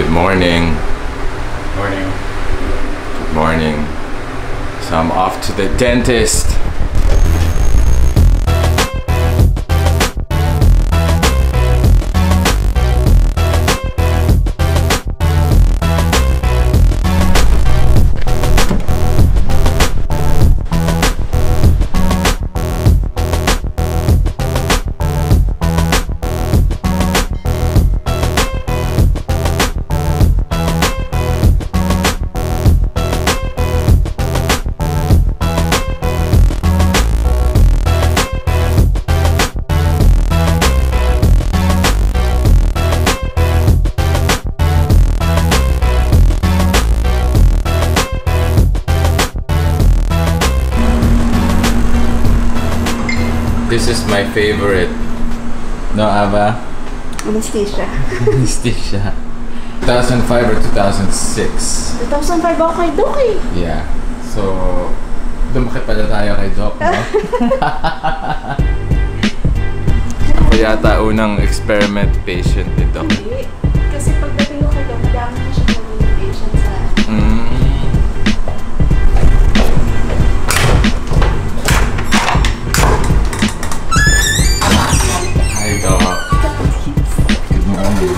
Good morning. Morning. Good morning. So I'm off to the dentist. This is my favorite. No, Ava? Anesthesia. Anesthesia. 2005 or 2006. 2005 ako kay Doc eh. Yeah. So, lumaki pala tayo kay Doc, no? Ako yata unang experiment patient ni Doc. Hindi. Hmm,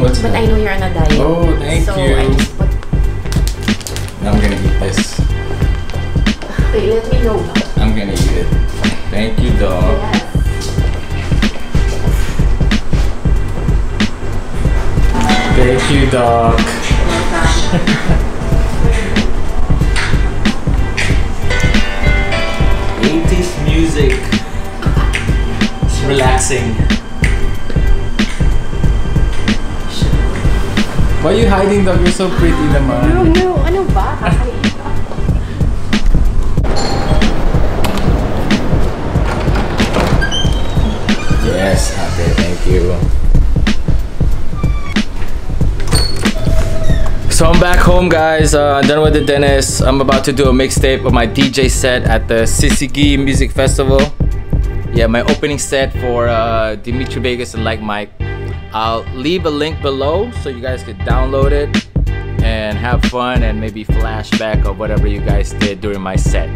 what's But that? I know you're on a diet. Oh, thank so you. I just put... Now I'm gonna eat this. Okay, let me know. I'm gonna eat it. Thank you. Yes. Thank you, Doc. music. It's relaxing. Why are you hiding, Doc? You're so pretty No, naman. no. Ano ba? Home, guys. Uh, done with the dentist. I'm about to do a mixtape of my DJ set at the Syzygy Music Festival. Yeah, my opening set for uh, Dimitri Vegas and Like Mike. I'll leave a link below so you guys can download it and have fun and maybe flashback of whatever you guys did during my set.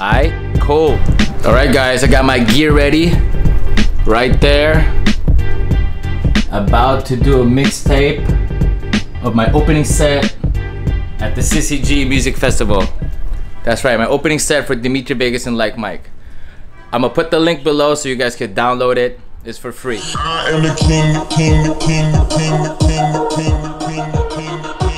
Alright, cool. Alright, guys, I got my gear ready right there. About to do a mixtape of my opening set at the Syzygy Music Festival. That's right, my opening set for Dimitri Vegas and Like Mike. I'm gonna put the link below so you guys can download it. It's for free. I am the king, king, king, king, king, king, king, king, king.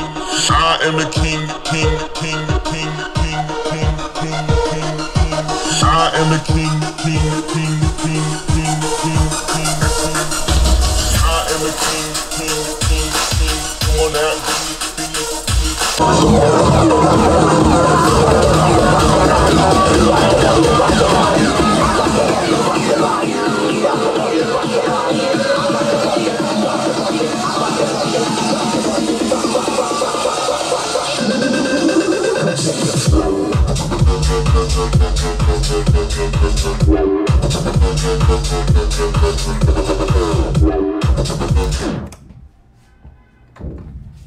I am the king, king, king, king, king, king, king, king, king. I am the king, king, king, king, king, king, king, king. I am the king, king, king, king. On now,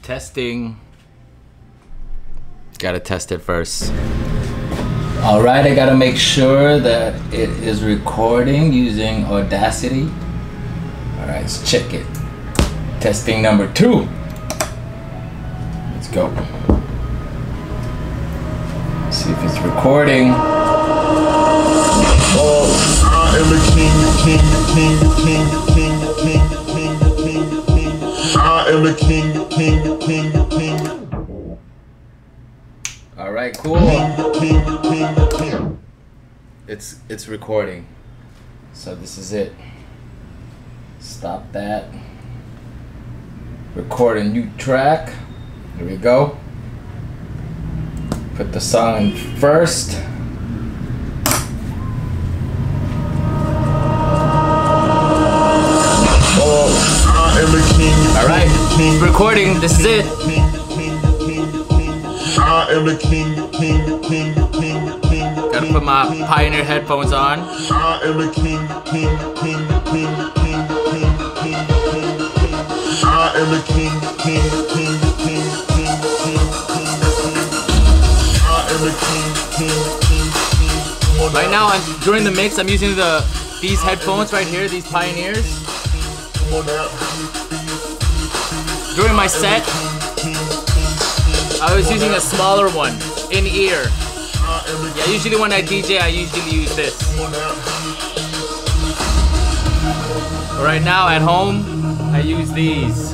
Testing. Gotta test it first. All right, I gotta make sure that it is recording using Audacity. All right, let's check it. Testing number two. Let's go. See if it's recording. I am the king, king, king, king, king, king, king, king, king. I am the king, king, king, king, All right, cool. king, king, king. It's it's recording. So this is it. Stop that. Record a new track. Here we go. Put the song first. Recording. This is it. I am the king, king, king, king, king, Gotta put my Pioneer headphones on. I am the king, king, king, king, king, king, king, king, king. I am the king, king, king, king, king, king, king, king. I am the king, king, king, king. Right now, I'm, during the mix, I'm using the these headphones right here, these Pioneers. come on now. During my set, I was using a smaller one in ear. Yeah, usually when I DJ, I usually use this. right now at home, I use these.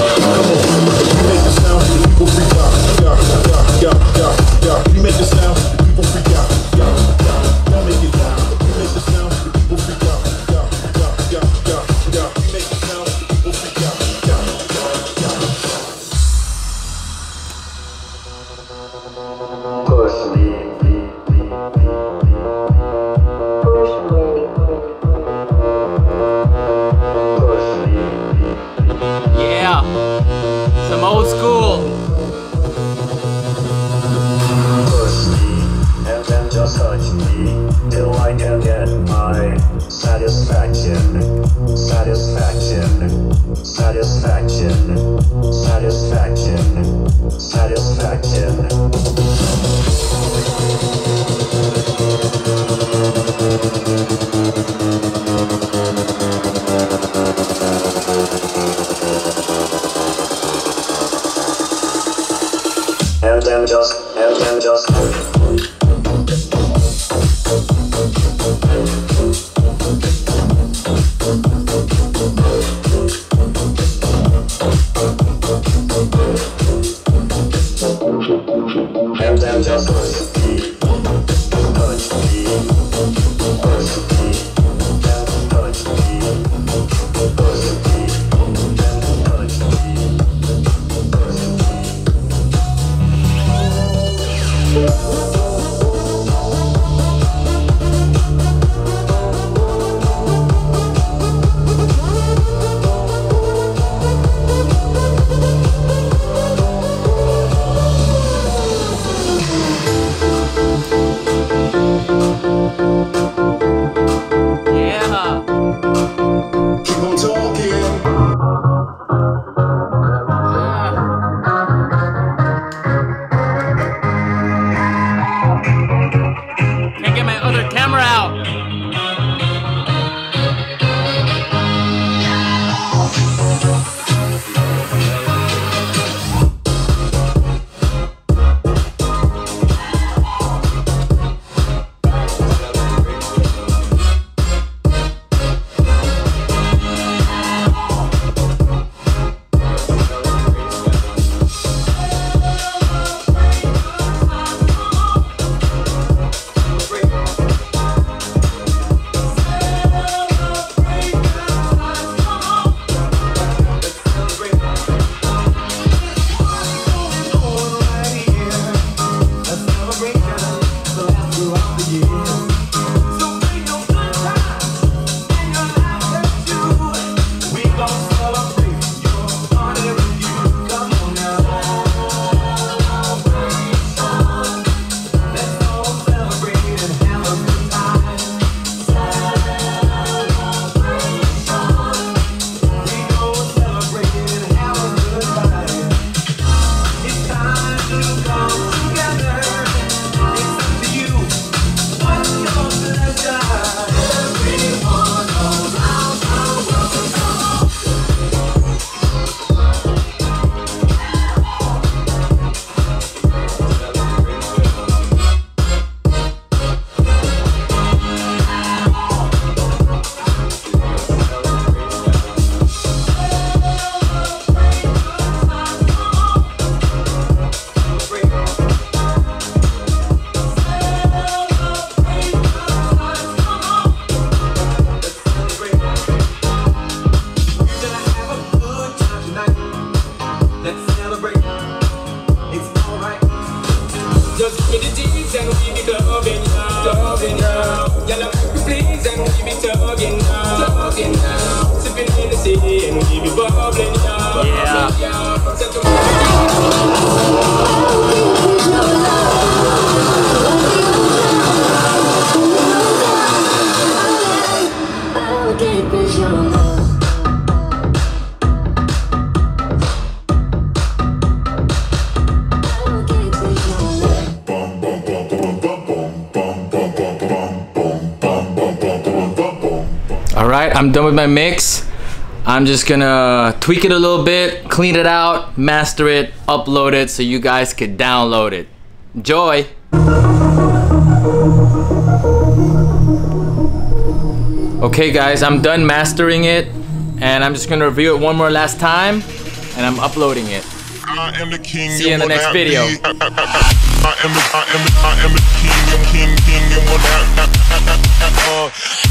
right, I'm done with my mix. I'm just gonna tweak it a little bit, clean it out, master it, upload it so you guys could download it. Enjoy. Okay guys, I'm done mastering it and I'm just gonna review it one more last time and I'm uploading it. I am the king. See you in the next video. I am the, I am the, I am the king. I'm king, king, and will not, uh,